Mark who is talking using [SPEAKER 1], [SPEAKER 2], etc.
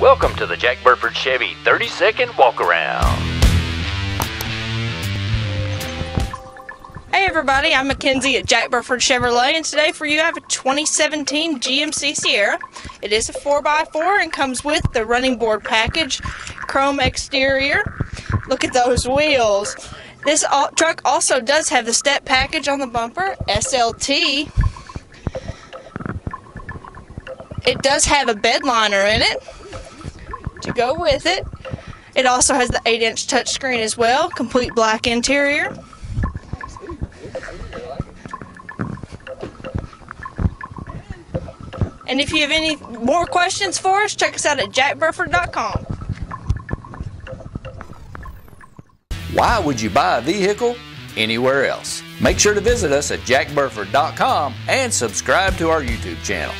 [SPEAKER 1] Welcome to the Jack Burford Chevy 30 second walk around.
[SPEAKER 2] Hey everybody, I'm Mackenzie at Jack Burford Chevrolet, and today for you I have a 2017 GMC Sierra. It is a 4x4 and comes with the running board package, chrome exterior. Look at those wheels. This truck also does have the step package on the bumper, SLT. It does have a bed liner in it to go with it. It also has the 8 inch touchscreen as well, complete black interior. And if you have any more questions for us, check us out at jackburford.com.
[SPEAKER 1] Why would you buy a vehicle anywhere else? Make sure to visit us at jackburford.com and subscribe to our YouTube channel.